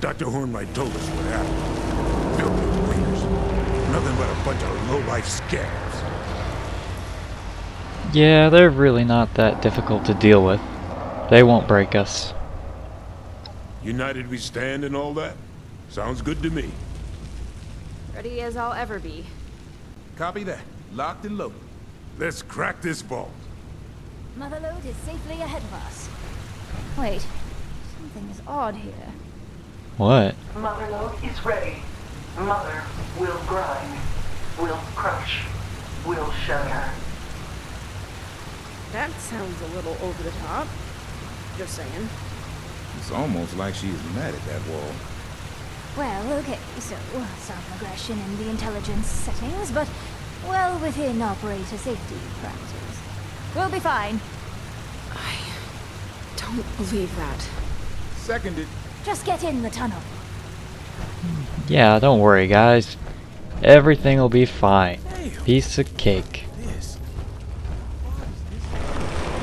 Dr. Hornwright told us what happened. Filthy raiders. Nothing but a bunch of low-life scabs. Yeah, they're really not that difficult to deal with. They won't break us. United we stand and all that? Sounds good to me. Ready as I'll ever be. Copy that. Locked and loaded. Let's crack this vault. Motherlode is safely ahead of us. Wait, something is odd here. What? Motherlode is ready. Mother will grind, will crush, will shatter. That sounds a little over the top. Just saying. It's almost like she's mad at that wall. Well, okay, so some aggression in the intelligence settings, but well within operator safety parameters. We'll be fine. I don't believe that. Seconded. Just get in the tunnel. Yeah, don't worry, guys. Everything will be fine. Piece of cake.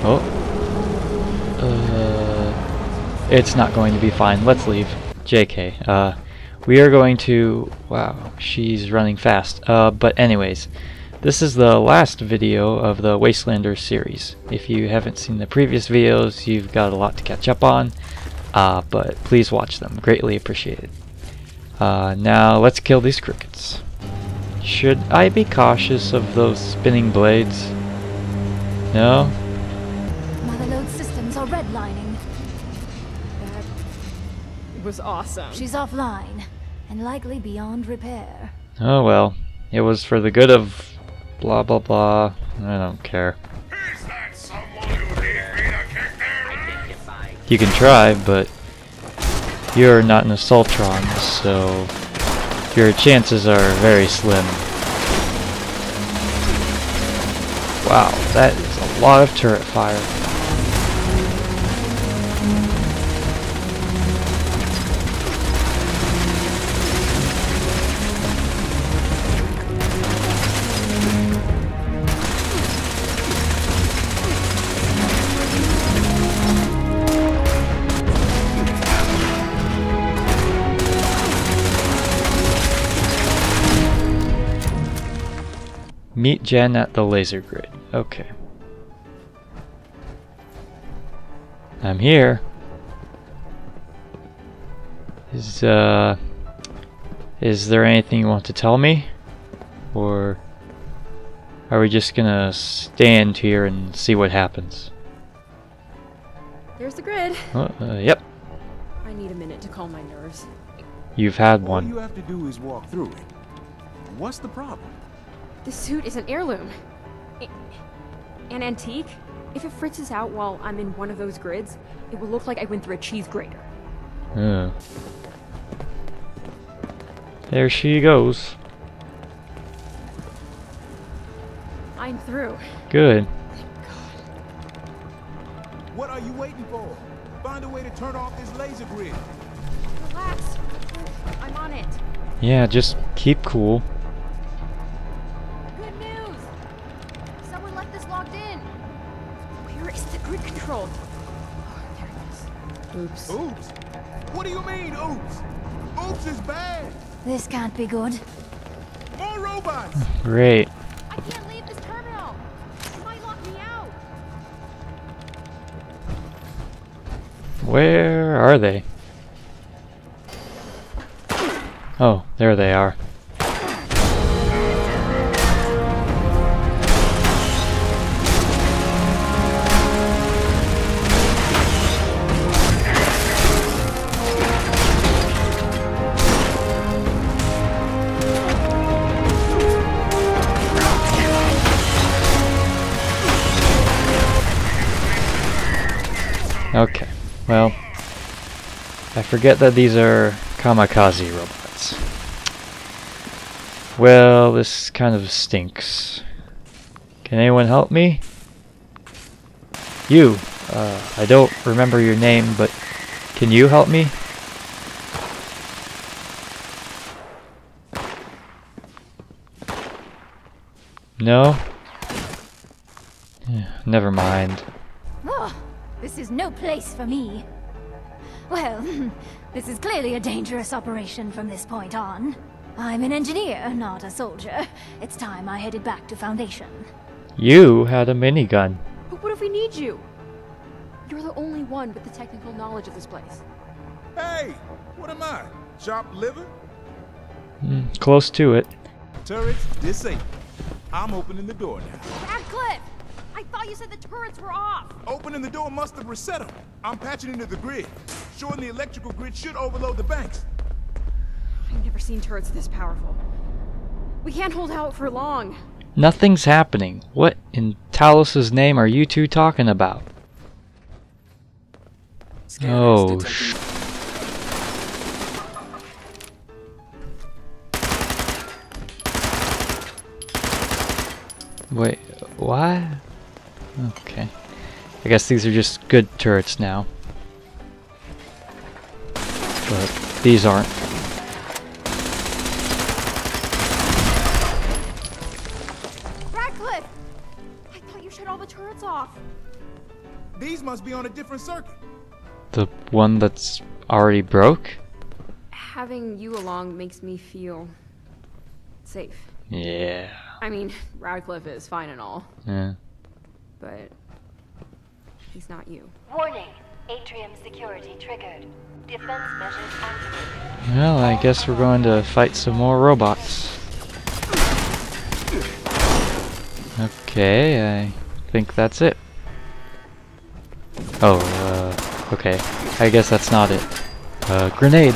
Oh. Uh, it's not going to be fine. Let's leave. JK. Uh, we are going to... Wow, she's running fast. Uh, but anyways, this is the last video of the Wastelanders series. If you haven't seen the previous videos, you've got a lot to catch up on. Uh, but please watch them. Greatly appreciated. Uh, now let's kill these crickets. Should I be cautious of those spinning blades? No? Motherlode systems are redlining. That was awesome. She's offline, and likely beyond repair. Oh well. It was for the good of blah blah blah. I don't care. You can try, but you're not an Assaultron, so your chances are very slim. Wow, that is a lot of turret fire. Meet Jen at the laser grid. Okay. I'm here. Is uh is there anything you want to tell me? Or are we just gonna stand here and see what happens? There's the grid. Uh, uh, yep, I need a minute to calm my nerves. you've had one. All one. you have to do is walk through it. What's the problem? This suit is an heirloom. I- An antique? If it fritzes out while I'm in one of those grids, it will look like I went through a cheese grater. Uh. There she goes. I'm through. Good. What are you waiting for? Find a way to turn off this laser grid. Relax. I'm on it. Yeah, just keep cool. Oops. Oops. What do you mean, oops? Oops is bad. This can't be good. More robots. Great. I can't leave this terminal. It might lock me out. Where are they? Oh, there they are. Okay, well, I forget that these are kamikaze robots. Well, this kind of stinks. Can anyone help me? You, uh, I don't remember your name, but can you help me? No? Never mind. This is no place for me. Well, this is clearly a dangerous operation from this point on. I'm an engineer, not a soldier. It's time I headed back to Foundation. You had a minigun. But what if we need you? You're the only one with the technical knowledge of this place. Hey, what am I? Chopped liver? Mm, close to it. Turrets disabled. I'm opening the door now. Radcliffe! I thought you said the turrets were off! Opening the door must have reset them. I'm patching into the grid. Shorting the electrical grid should overload the banks. I've never seen turrets this powerful. We can't hold out for long. Nothing's happening. What in Talos's name are you two talking about? Oh, sh Wait, what? Okay. I guess these are just good turrets now. But these aren't. Radcliffe! I thought you shut all the turrets off. These must be on a different circuit. The one that's already broke? Having you along makes me feel safe. Yeah. I mean, Radcliffe is fine and all, Yeah. But not you. Warning. Atrium security triggered. Defense measures activated. Well, I guess we're going to fight some more robots. Okay, I think that's it. Oh, uh, okay. I guess that's not it. Uh, grenade.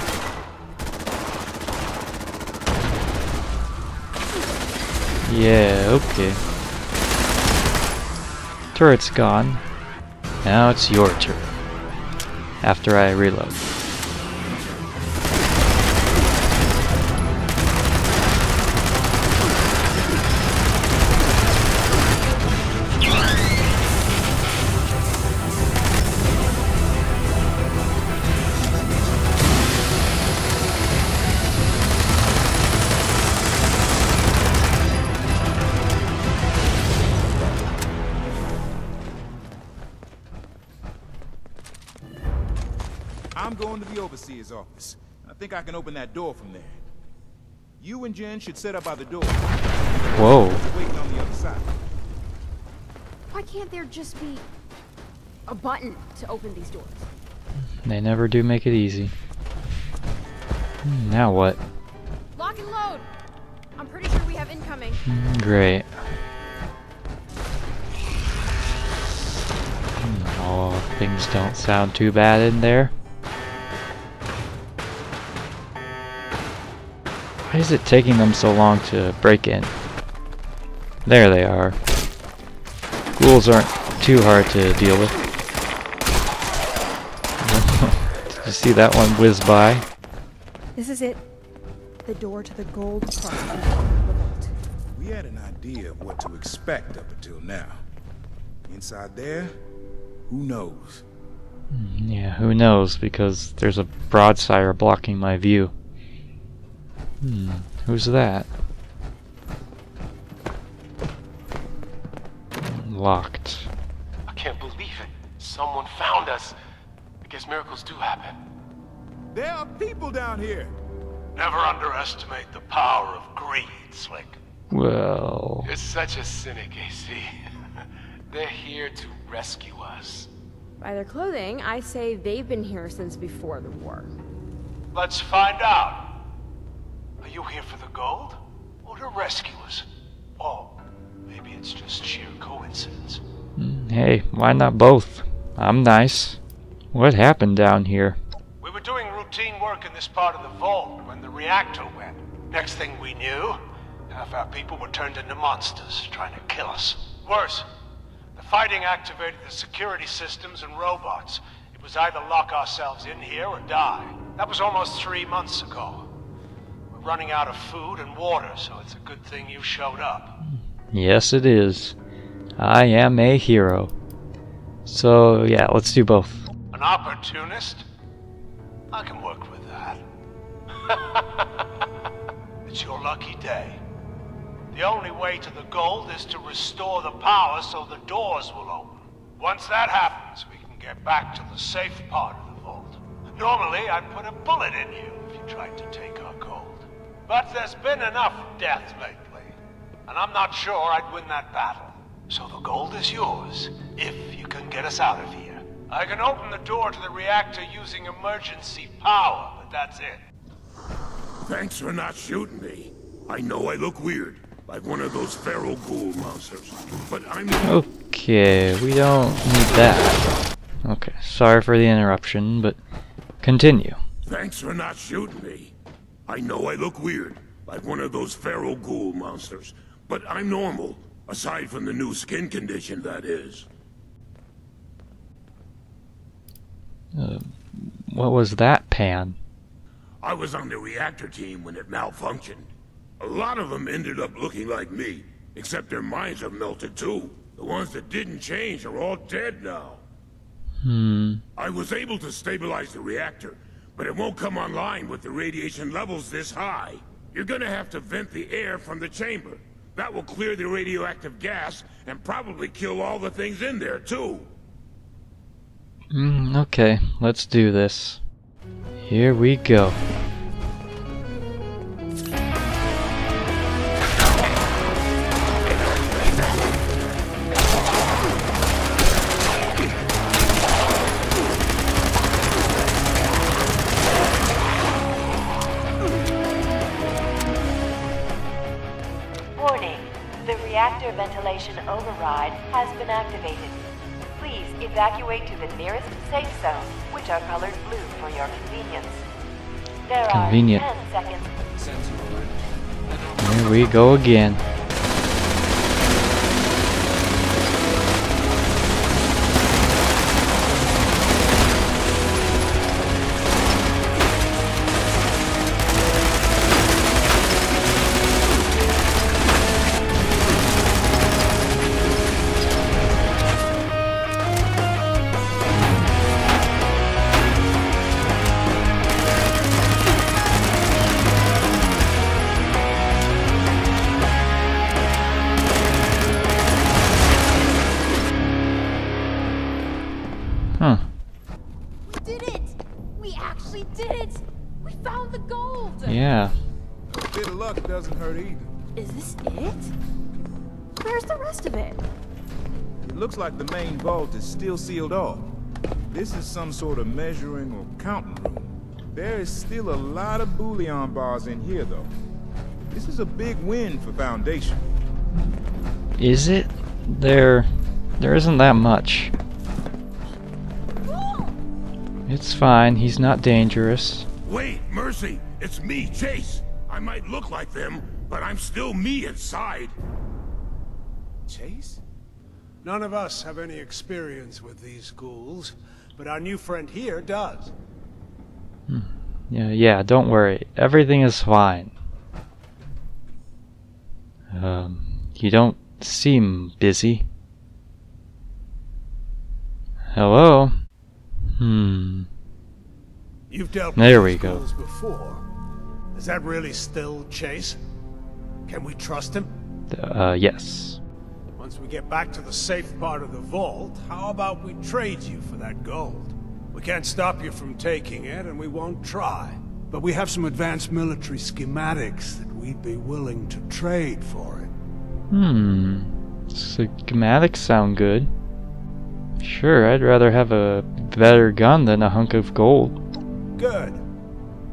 Yeah, okay. Turret's gone. Now it's your turn. After I reload. I'm going to the overseer's office. I think I can open that door from there. You and Jen should set up by the door. Whoa. Waiting on the other side. Why can't there just be a button to open these doors? They never do make it easy. Hmm, Now what? Lock and load! I'm pretty sure we have incoming. Hmm, Great. Hmm, Oh, things don't sound too bad in there. Why is it taking them so long to break in? There they are. Ghouls aren't too hard to deal with. Did you see that one whiz by? This is it. The door to the gold cross vault. We had an idea of what to expect up until now. Inside there, who knows? Hmm, yeah, who knows, because there's a broadsire blocking my view. Hmm, who's that? Locked. I can't believe it. Someone found us. I guess miracles do happen. There are people down here. Never underestimate the power of greed, Slick. Well, You're such a cynic, AC. They're here to rescue us. By their clothing, I say they've been here since before the war. Let's find out. Are you here for the gold? Or to rescue us? Or maybe it's just sheer coincidence. hmm, hey, why not both? I'm nice. What happened down here? We were doing routine work in this part of the vault when the reactor went. Next thing we knew, half our people were turned into monsters trying to kill us. Worse, the fighting activated the security systems and robots. It was either lock ourselves in here or die. That was almost three months ago. Running out of food and water, so it's a good thing you showed up. Yes, it is. I am a hero. So, yeah, let's do both. An opportunist? I can work with that. it's your lucky day. The only way to the gold is to restore the power so the doors will open. Once that happens, we can get back to the safe part of the vault. Normally, I'd put a bullet in you if you tried to take. But there's been enough death lately, and I'm not sure I'd win that battle. So the gold is yours, if you can get us out of here. I can open the door to the reactor using emergency power, but that's it. Thanks for not shooting me. I know I look weird, like one of those feral ghoul monsters, but I'm Okay, we don't need that. Okay, sorry for the interruption, but continue. Thanks for not shooting me. I know I look weird, like one of those feral ghoul monsters, but I'm normal, aside from the new skin condition, that is. Uh, what was that, Pan? I was on the reactor team when it malfunctioned. A lot of them ended up looking like me, except their minds have melted too. The ones that didn't change are all dead now. Hmm. I was able to stabilize the reactor, but it won't come online with the radiation levels this high. You're gonna have to vent the air from the chamber. That will clear the radioactive gas and probably kill all the things in there too. Mm, okay, let's do this. Here we go. Override has been activated. Please evacuate to the nearest safe zone, which are colored blue for your convenience. There Convenient. are 10 seconds. Here we go again. Luck doesn't hurt either. Is this it? Where's the rest of it? It looks like the main vault is still sealed off. This is some sort of measuring or counting room. There is still a lot of bullion bars in here, though. This is a big win for Foundation. Is it? There... There isn't that much. It's fine, he's not dangerous. Wait, Mercy, it's me, Chase. I might look like them, but I'm still me inside. Chase? None of us have any experience with these ghouls, but our new friend here does. Yeah, yeah, don't worry. Everything is fine. Um, you don't seem busy. Hello? Hmm. You've dealt There with we go. ghouls before. Is that really still Chase? Can we trust him? Uh, yes. Once we get back to the safe part of the vault, how about we trade you for that gold? We can't stop you from taking it, and we won't try. But we have some advanced military schematics that we'd be willing to trade for it. Hmm. Schematics sound good. Sure, I'd rather have a better gun than a hunk of gold. Good.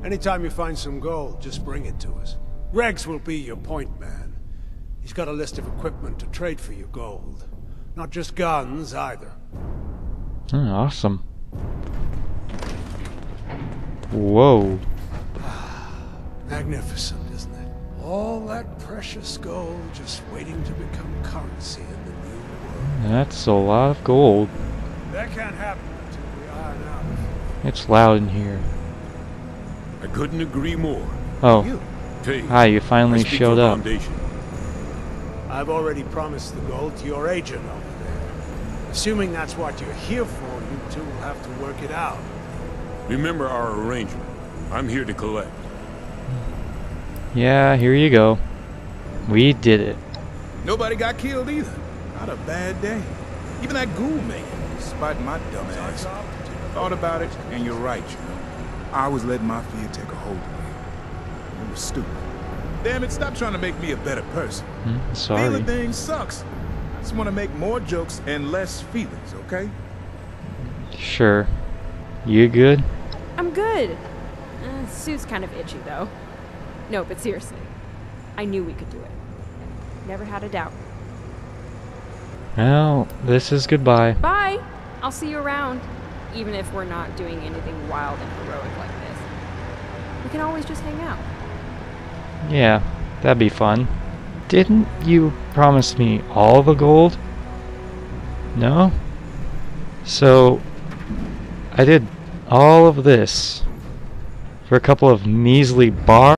Anytime you find some gold, just bring it to us. Regs will be your point man. He's got a list of equipment to trade for your gold. Not just guns, either. Hmm, awesome. Whoa. Magnificent, isn't it? All that precious gold just waiting to become currency in the new world. That's a lot of gold. That can't happen until we iron out. It's loud in here. I couldn't agree more. Oh, You? Hey, hi, you finally speak showed up. Foundation. I've already promised the gold to your agent over there. Assuming that's what you're here for, you two will have to work it out. Remember our arrangement. I'm here to collect. Yeah, here you go. We did it. Nobody got killed either. Not a bad day. Even that ghoul man, despite my dumb ass. thought about it, and you're right, you know. I was letting my fear take a hold of me. It was stupid. Damn it, stop trying to make me a better person. Hmm, sorry. Feeling things sucks. I just want to make more jokes and less feelings, okay? Sure. You good? I'm good. Uh, suit's kind of itchy, though. No, but seriously. I knew we could do it. Never had a doubt. Well, this is goodbye. Bye! I'll see you around. Even if we're not doing anything wild and heroic like this. We can always just hang out. Yeah, that'd be fun. Didn't you promise me all the gold? No? So, I did all of this for a couple of measly bar